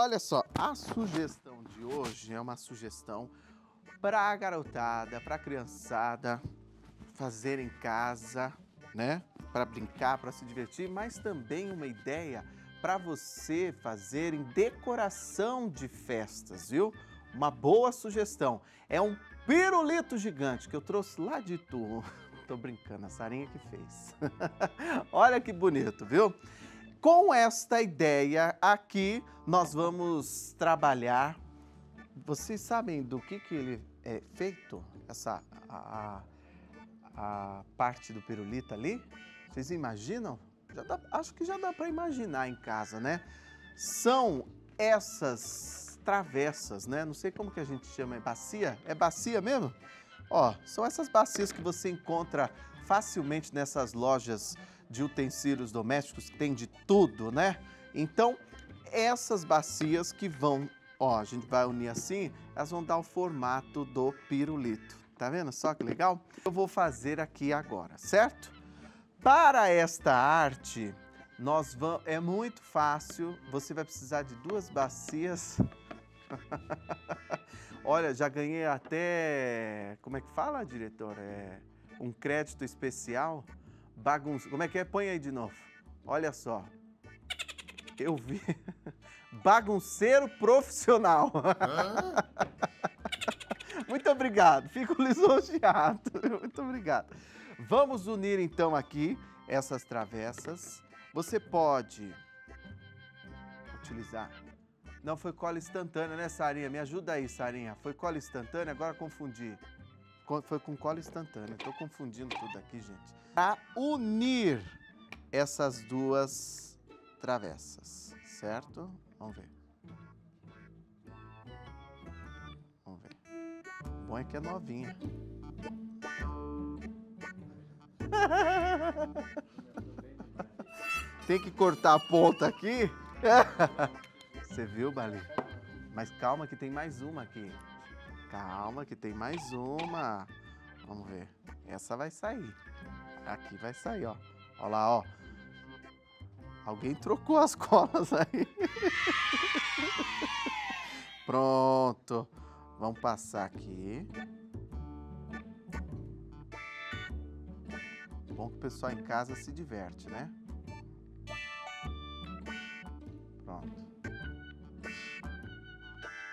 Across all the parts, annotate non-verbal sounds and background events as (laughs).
Olha só, a sugestão de hoje é uma sugestão para a garotada, para a criançada fazer em casa, né? Para brincar, para se divertir, mas também uma ideia para você fazer em decoração de festas, viu? Uma boa sugestão. É um pirulito gigante que eu trouxe lá de Itu. (laughs) Tô brincando, a Sarinha que fez. (laughs) Olha que bonito, viu? Com esta ideia aqui, nós vamos trabalhar. Vocês sabem do que, que ele é feito? Essa a, a parte do pirulito ali? Vocês imaginam? Dá, acho que já dá para imaginar em casa, né? São essas travessas, né? Não sei como que a gente chama, é bacia? É bacia mesmo? Ó, são essas bacias que você encontra facilmente nessas lojas de utensílios domésticos, tem de tudo, né? Então, essas bacias que vão, ó, a gente vai unir assim, elas vão dar o formato do pirulito. Tá vendo só que legal? Eu vou fazer aqui agora, certo? Para esta arte, nós vamos, é muito fácil, você vai precisar de duas bacias. (laughs) Olha, já ganhei até, como é que fala, diretor? É um crédito especial. Bagunça. Como é que é? Põe aí de novo. Olha só. Eu vi. (laughs) Bagunceiro profissional. (laughs) Muito obrigado. Fico lisonjeado. (laughs) Muito obrigado. Vamos unir então aqui essas travessas. Você pode utilizar não, foi cola instantânea, né, Sarinha? Me ajuda aí, Sarinha. Foi cola instantânea, agora confundi. Foi com cola instantânea. Estou confundindo tudo aqui, gente. Para unir essas duas travessas, certo? Vamos ver. Vamos ver. O bom é que é novinha. (laughs) Tem que cortar a ponta aqui. (laughs) Você viu, Bali? Mas calma que tem mais uma aqui. Calma que tem mais uma. Vamos ver. Essa vai sair. Aqui vai sair, ó. Olha lá, ó. Alguém trocou as colas aí. (laughs) Pronto. Vamos passar aqui. Bom que o pessoal em casa se diverte, né?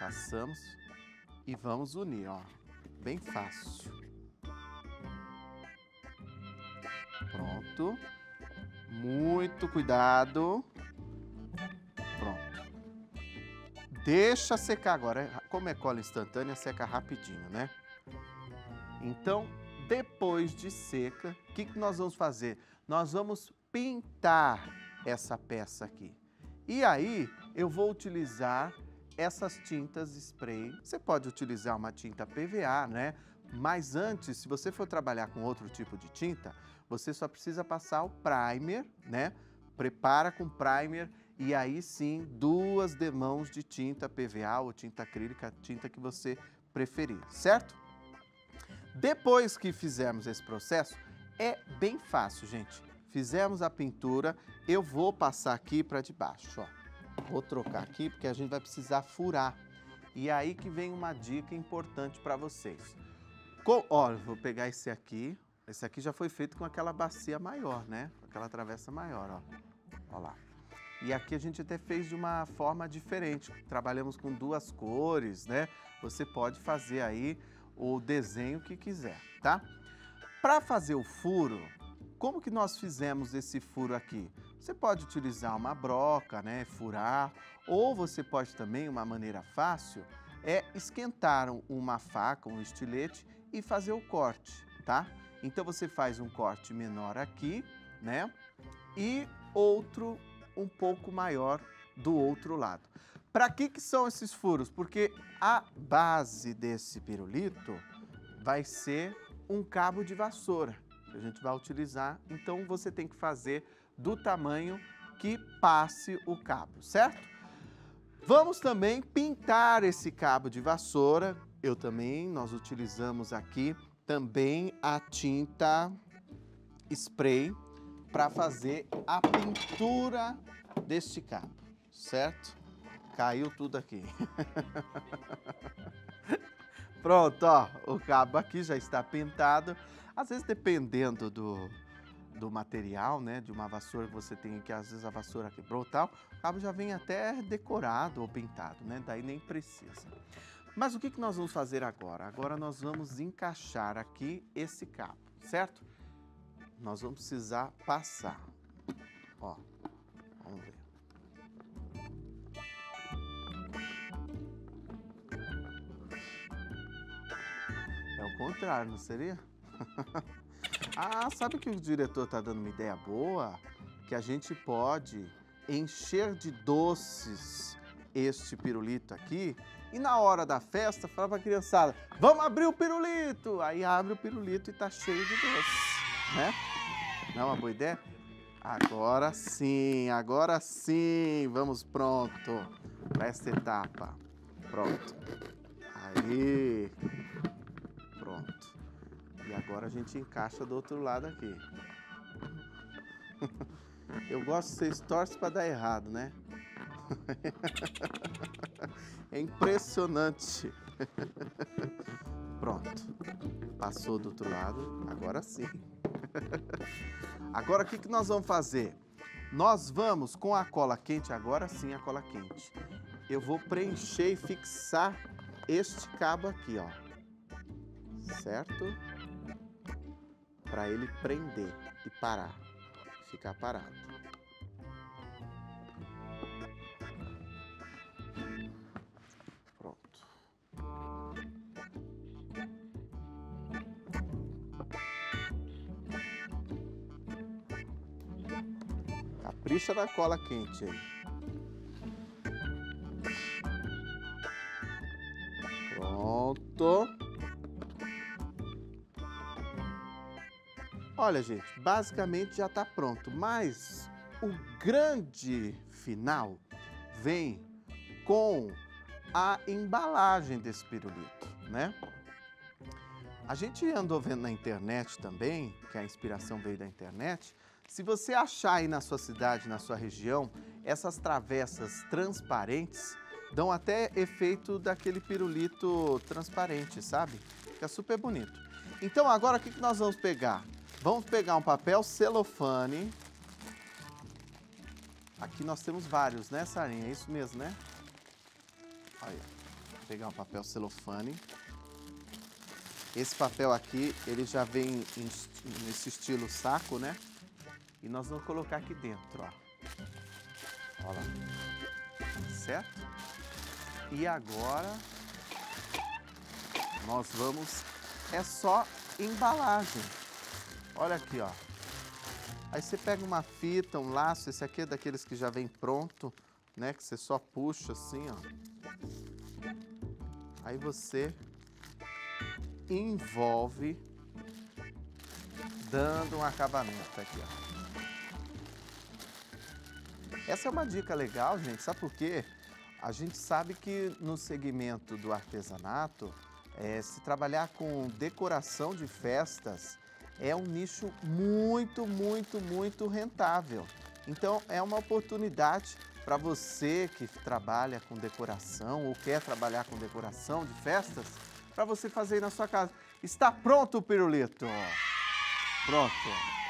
Passamos e vamos unir, ó. Bem fácil. Pronto. Muito cuidado. Pronto. Deixa secar agora. Como é cola instantânea, seca rapidinho, né? Então, depois de seca, o que, que nós vamos fazer? Nós vamos pintar essa peça aqui. E aí, eu vou utilizar essas tintas spray. Você pode utilizar uma tinta PVA, né? Mas antes, se você for trabalhar com outro tipo de tinta, você só precisa passar o primer, né? Prepara com primer e aí sim duas demãos de tinta PVA ou tinta acrílica, tinta que você preferir, certo? Depois que fizermos esse processo, é bem fácil, gente. Fizemos a pintura, eu vou passar aqui para debaixo, ó. Vou trocar aqui porque a gente vai precisar furar. E aí que vem uma dica importante para vocês. Com, ó, vou pegar esse aqui. Esse aqui já foi feito com aquela bacia maior, né? Aquela travessa maior, ó. Ó lá. E aqui a gente até fez de uma forma diferente. Trabalhamos com duas cores, né? Você pode fazer aí o desenho que quiser, tá? Para fazer o furo, como que nós fizemos esse furo aqui? Você pode utilizar uma broca, né, furar, ou você pode também, uma maneira fácil, é esquentar uma faca, um estilete e fazer o corte, tá? Então você faz um corte menor aqui, né? E outro um pouco maior do outro lado. Para que, que são esses furos? Porque a base desse pirulito vai ser um cabo de vassoura a gente vai utilizar. Então você tem que fazer do tamanho que passe o cabo, certo? Vamos também pintar esse cabo de vassoura. Eu também, nós utilizamos aqui também a tinta spray para fazer a pintura deste cabo, certo? Caiu tudo aqui. (laughs) Pronto, ó, o cabo aqui já está pintado. Às vezes, dependendo do, do material, né, de uma vassoura que você tem, que às vezes a vassoura quebrou tal, o cabo já vem até decorado ou pintado, né, daí nem precisa. Mas o que, que nós vamos fazer agora? Agora nós vamos encaixar aqui esse cabo, certo? Nós vamos precisar passar, ó, vamos ver. É o contrário, não seria? (laughs) ah, sabe que o diretor está dando uma ideia boa? Que a gente pode encher de doces este pirulito aqui e na hora da festa falar para a criançada, vamos abrir o pirulito! Aí abre o pirulito e tá cheio de doce, né? Não é uma boa ideia? Agora sim, agora sim, vamos pronto para esta etapa. Pronto. Aí. E agora a gente encaixa do outro lado aqui. (laughs) Eu gosto de vocês torcem para dar errado, né? (laughs) É impressionante. (laughs) Pronto. Passou do outro lado, agora sim. Agora o que, que nós vamos fazer? Nós vamos com a cola quente, agora sim a cola quente. Eu vou preencher e fixar este cabo aqui, ó. Certo? Para ele prender e parar, ficar parado. capricha na cola quente. Pronto. Olha, gente, basicamente já está pronto, mas o grande final vem com a embalagem desse pirulito, né? A gente andou vendo na internet também, que a inspiração veio da internet, se você achar aí na sua cidade, na sua região, essas travessas transparentes, dão até efeito daquele pirulito transparente, sabe? Fica super bonito. Então agora o que nós vamos pegar? Vamos pegar um papel celofane. Aqui nós temos vários, né, Sarinha? É isso mesmo, né? Olha, vou pegar um papel celofane. Esse papel aqui, ele já vem nesse estilo saco, né? E nós vamos colocar aqui dentro, ó. Olha lá. Certo? E agora nós vamos... É só embalagem. Olha aqui, ó. Aí você pega uma fita, um laço, esse aqui é daqueles que já vem pronto, né? Que você só puxa assim, ó. Aí você envolve dando um acabamento aqui, ó. Essa é uma dica legal, gente, sabe por quê? A gente sabe que no segmento do artesanato, é, se trabalhar com decoração de festas é um nicho muito, muito, muito rentável. Então é uma oportunidade para você que trabalha com decoração ou quer trabalhar com decoração de festas, para você fazer na sua casa. Está pronto o pirulito? Pronto.